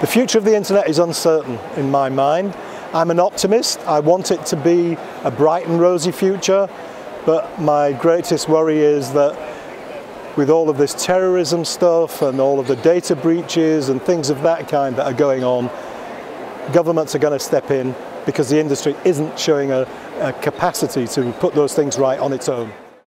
The future of the internet is uncertain in my mind. I'm an optimist. I want it to be a bright and rosy future, but my greatest worry is that with all of this terrorism stuff and all of the data breaches and things of that kind that are going on, governments are going to step in because the industry isn't showing a, a capacity to put those things right on its own.